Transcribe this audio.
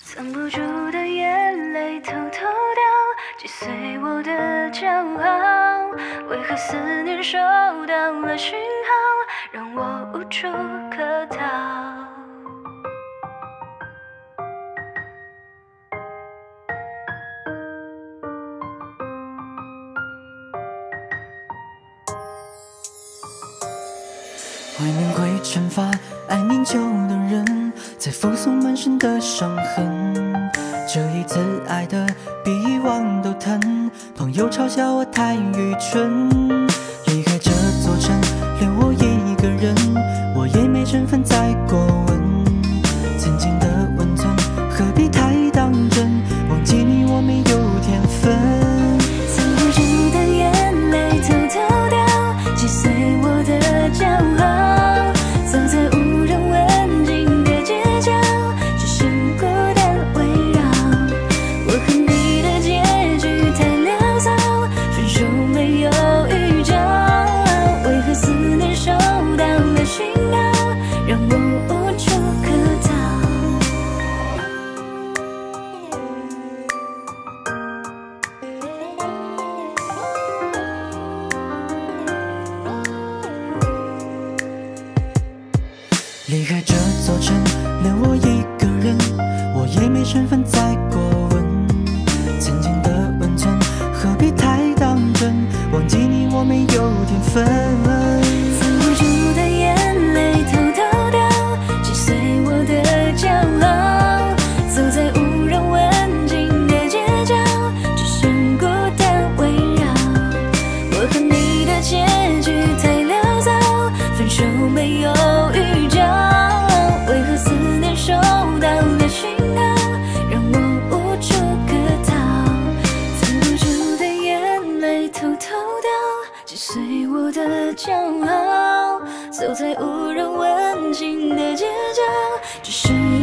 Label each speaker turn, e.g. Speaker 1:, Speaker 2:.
Speaker 1: 藏不住的眼泪偷偷掉，击碎我的骄傲。为何思念收到了讯号，让我无处可逃？
Speaker 2: 怀念会惩罚爱念旧的人，在复诵满身的伤痕。这一次爱的比以往都疼，朋友嘲笑我太愚蠢。离开这座城，留我一个人，我也没身份再过问。曾经的温存，何必太当真？忘记你我没有天分。离开这座城，留我一个人，我也没身份再过问。曾经的温存，何必太当真？忘记你我没有天分。
Speaker 1: 藏不住的眼泪偷偷掉，击碎我的骄傲。走在无人问津的街角，只剩孤单围绕。我和你的结局太潦草，分手没有预随我的骄傲。走在无人问津的街角，只剩